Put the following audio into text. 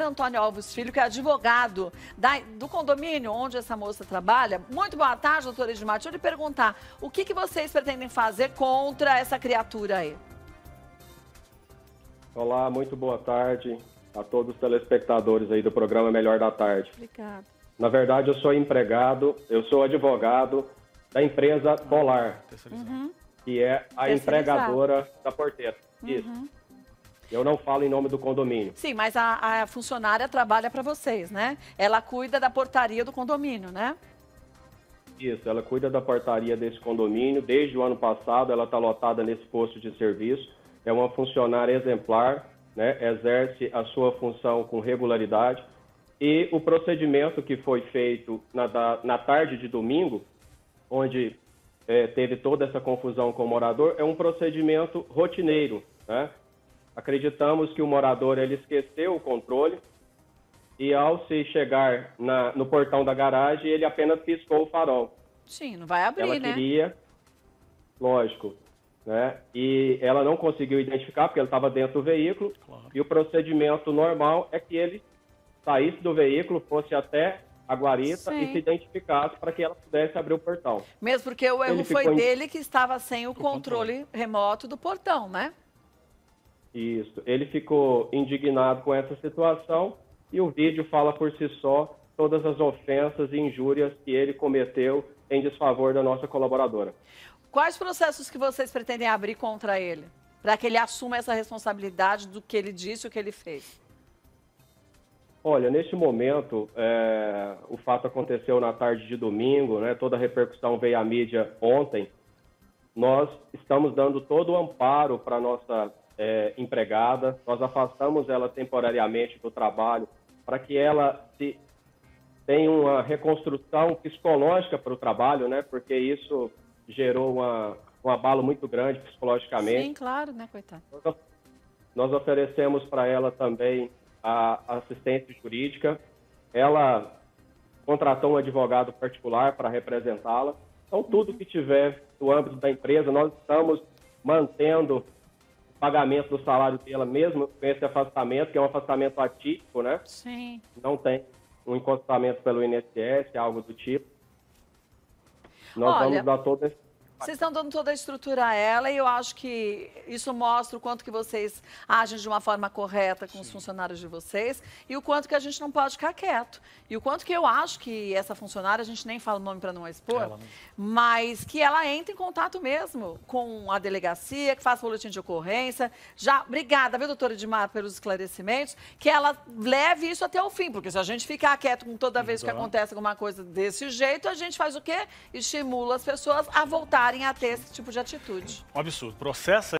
Antônio Alves Filho, que é advogado da, do condomínio onde essa moça trabalha. Muito boa tarde, doutor Edmar. Deixa eu lhe perguntar, o que, que vocês pretendem fazer contra essa criatura aí? Olá, muito boa tarde a todos os telespectadores aí do programa Melhor da Tarde. Obrigada. Na verdade, eu sou empregado, eu sou advogado da empresa Polar, Uhum. que é a empregadora da porteira. Isso. Eu não falo em nome do condomínio. Sim, mas a, a funcionária trabalha para vocês, né? Ela cuida da portaria do condomínio, né? Isso, ela cuida da portaria desse condomínio. Desde o ano passado, ela está lotada nesse posto de serviço. É uma funcionária exemplar, né? exerce a sua função com regularidade. E o procedimento que foi feito na, na tarde de domingo, onde eh, teve toda essa confusão com o morador, é um procedimento rotineiro. Né? Acreditamos que o morador ele esqueceu o controle e, ao se chegar na- no portão da garagem, ele apenas piscou o farol Sim, não vai abrir, ela né? queria, lógico, né? E ela não conseguiu identificar porque ele estava dentro do veículo. E o procedimento normal é que ele saísse do veículo, fosse até a guarita Sim. e se identificasse para que ela pudesse abrir o portão. Mesmo porque o erro Ele foi em- dele que estava sem o controle remoto do portão, né? Isso. Ele ficou indignado com essa situação e o vídeo fala por si só todas as ofensas e injúrias que ele cometeu em desfavor da nossa colaboradora. Quais processos que vocês pretendem abrir contra ele? Para que ele assuma essa responsabilidade do que ele disse e o que ele fez. Olha, neste momento, é, o fato aconteceu na tarde de domingo, né? Toda a repercussão veio à mídia ontem. Nós estamos dando todo o amparo para a nossa é, empregada. Nós afastamos ela temporariamente do trabalho para que ela se tenha uma reconstrução psicológica para o trabalho, né? Porque isso gerou uma, um abalo muito grande psicologicamente. Sim, claro, né, coitado? Nós Nós oferecemos para ela também a assistência jurídica. Ela contratou um advogado particular para representá-la. Então, tudo que tiver no âmbito da empresa, nós estamos mantendo pagamento do salário dela, mesmo com esse afastamento, que é um afastamento atípico, né? Sim. Não tem um encostamento pelo INSS, algo do tipo. Nós Olha, vamos dar todo esse Vocês estão dando toda a estrutura a ela e eu acho que isso mostra o quanto que vocês agem de uma forma correta com os funcionários de vocês e o quanto que a gente não pode ficar quieto. E o quanto que eu acho que essa funcionária, a gente nem fala o nome para não expor, Ela, né? mas que ela entre em contato mesmo com a delegacia, que faça boletim de ocorrência. Já, obrigada, viu, doutora Edmar, pelos esclarecimentos, que ela leve isso até o fim, porque se a gente ficar quieto com toda vez que acontece alguma coisa desse jeito, a gente faz o quê? Estimula as pessoas a voltarem a ter esse tipo de atitude. Um absurdo. Processa